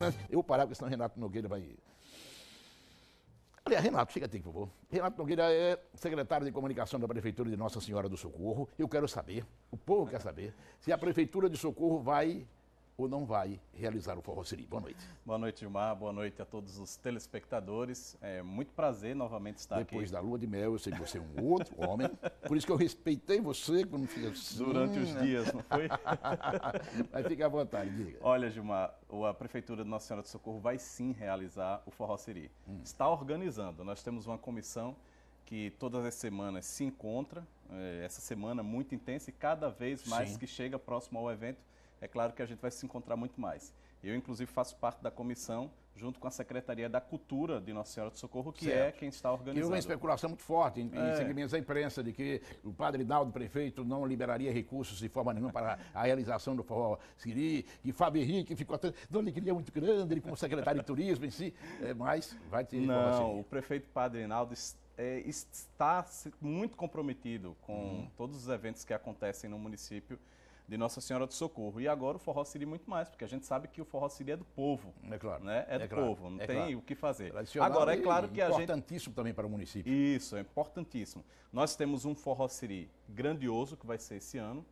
Eu vou parar, porque senão Renato Nogueira vai. Aliás, Renato, chega aqui, por favor. Renato Nogueira é secretário de comunicação da Prefeitura de Nossa Senhora do Socorro. Eu quero saber, o povo quer saber, se a Prefeitura de Socorro vai ou não vai realizar o Forró Siri. Boa noite. Boa noite, Gilmar. Boa noite a todos os telespectadores. É muito prazer novamente estar Depois aqui. Depois da lua de mel, eu sei que você é um outro homem. Por isso que eu respeitei você quando fiz assim. Durante os dias, não foi? Mas fique à vontade, diga. Olha, Gilmar, a Prefeitura de Nossa Senhora do Socorro vai sim realizar o Forró Siri. Hum. Está organizando. Nós temos uma comissão que todas as semanas se encontra. É, essa semana muito intensa e cada vez mais sim. que chega próximo ao evento, é claro que a gente vai se encontrar muito mais. Eu, inclusive, faço parte da comissão, junto com a Secretaria da Cultura de Nossa Senhora do Socorro, que é certo. é quem está organizando. E uma especulação muito forte em, é. em segmentos da imprensa de que o padre Naldo, prefeito, não liberaria recursos de forma nenhuma para a realização do forró Siri, que Fábio Henrique ficou até uma alegria muito grande, ele como secretário de turismo em si, é, mas vai ter... Não, o prefeito padre Naldo é, está muito comprometido com hum. todos os eventos que acontecem no município de Nossa Senhora do Socorro. E agora o forró seria muito mais, porque a gente sabe que o forró seria é do povo. É claro. Né? É, é do claro, povo, não é tem claro. o que fazer. Agora, é claro que a gente... Importantíssimo também para o município. Isso, é importantíssimo. Nós temos um forró siri grandioso, que vai ser esse ano.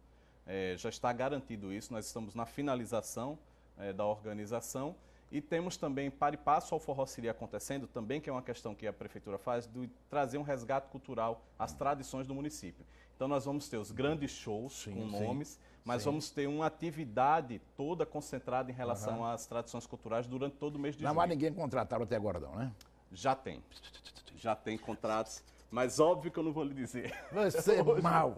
É, já está garantido isso, nós estamos na finalização é, da organização. E temos também, para e passo ao forró siri acontecendo, também que é uma questão que a prefeitura faz, de trazer um resgate cultural às tradições do município. Então nós vamos ter os grandes shows sim, com sim, nomes, mas sim. vamos ter uma atividade toda concentrada em relação uhum. às tradições culturais durante todo o mês de não julho. Não há ninguém contratado até agora não, né? Já tem. Já tem contratos. Mas óbvio que eu não vou lhe dizer. Você é mal.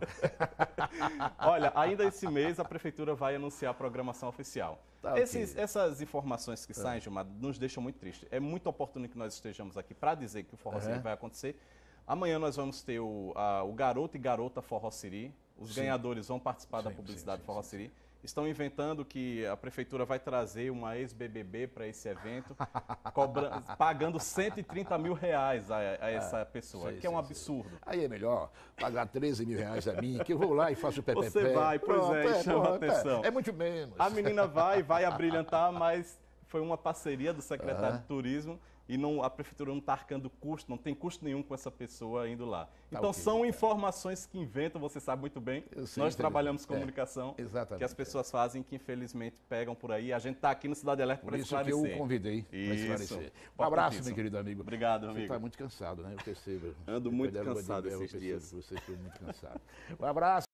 Olha, ainda esse mês a prefeitura vai anunciar a programação oficial. Tá, Esses, okay. Essas informações que é. saem, Gilmar, nos deixam muito tristes. É muito oportuno que nós estejamos aqui para dizer que o forró uhum. vai acontecer. Amanhã nós vamos ter o, a, o Garoto e Garota Forró Siri. Os sim. ganhadores vão participar sim, da publicidade sim, Forró Siri. Estão inventando que a prefeitura vai trazer uma ex-BBB para esse evento, cobra, pagando 130 mil reais a, a essa é, pessoa, que é um absurdo. Aí é melhor pagar 13 mil reais a mim, que eu vou lá e faço o PPP. Você vai, pois Pronto, é, é, chama pronto, atenção. É, é, muito menos. A menina vai, vai abrilhantar, mas foi uma parceria do secretário de Turismo e não, a prefeitura não está arcando custo, não tem custo nenhum com essa pessoa indo lá. Tá então okay, são informações que inventam, você sabe muito bem. Nós trabalhamos comunicação, é, que as pessoas é. fazem que infelizmente pegam por aí. A gente está aqui no Cidade Alerta para esclarecer. Por isso que eu o convidei para esclarecer. Um abraço, meu querido amigo. Obrigado, amigo. Você está muito cansado, né? Eu percebo. Ando muito cansado esses dias. Você está muito cansado. Um abraço.